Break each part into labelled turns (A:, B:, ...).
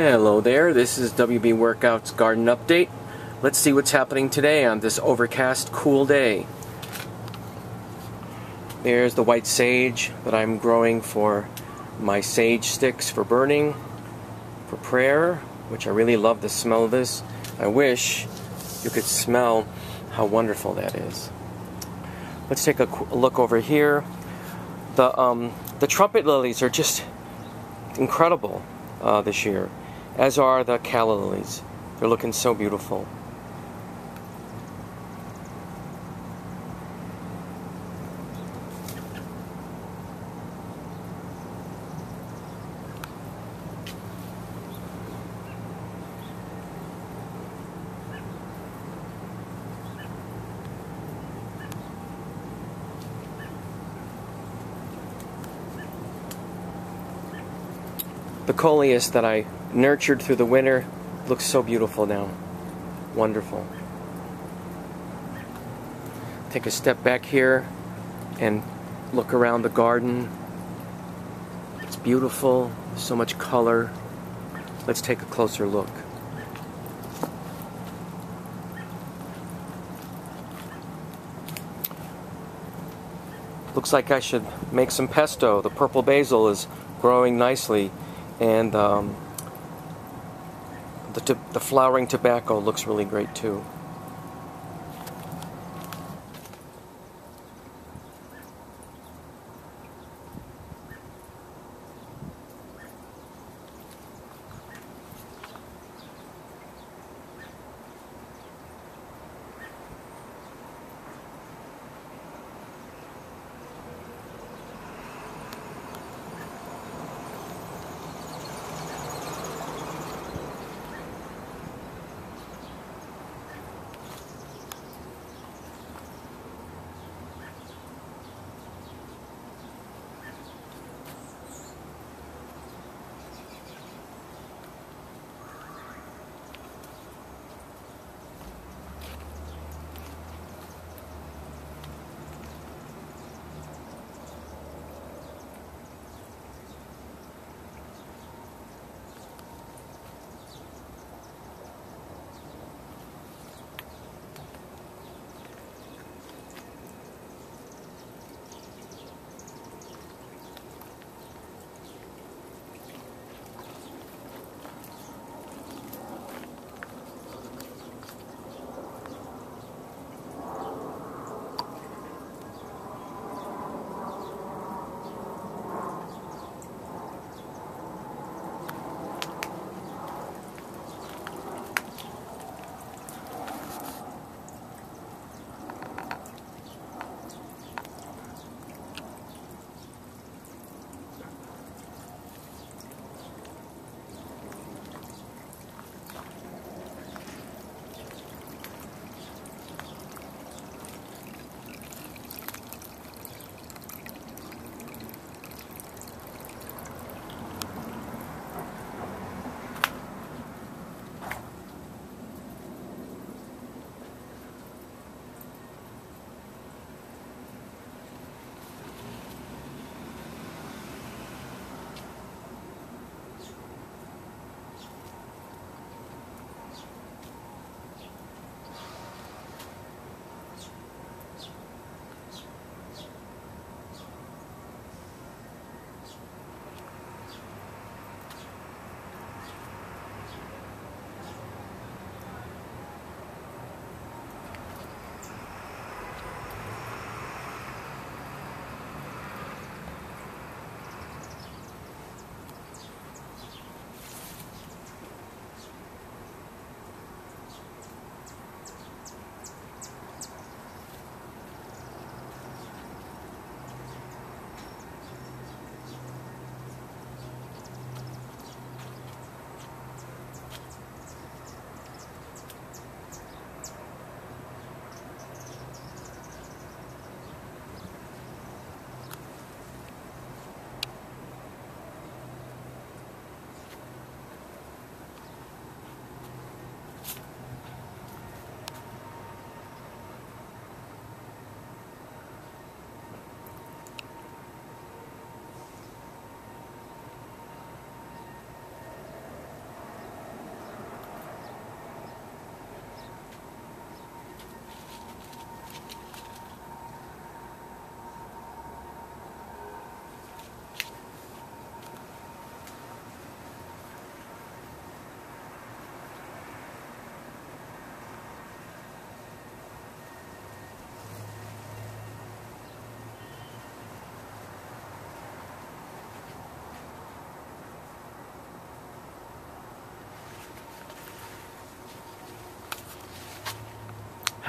A: Hello there, this is WB Workouts Garden Update. Let's see what's happening today on this overcast, cool day. There's the white sage that I'm growing for my sage sticks for burning, for prayer, which I really love the smell of this. I wish you could smell how wonderful that is. Let's take a look over here. The, um, the trumpet lilies are just incredible uh, this year as are the calla lilies. They're looking so beautiful. The coleus that I nurtured through the winter looks so beautiful now. Wonderful. Take a step back here and look around the garden. It's beautiful, so much color. Let's take a closer look. Looks like I should make some pesto. The purple basil is growing nicely and um, the, the flowering tobacco looks really great too.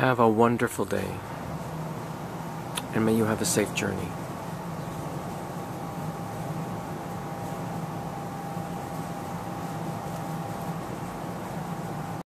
A: Have a wonderful day. And may you have a safe journey.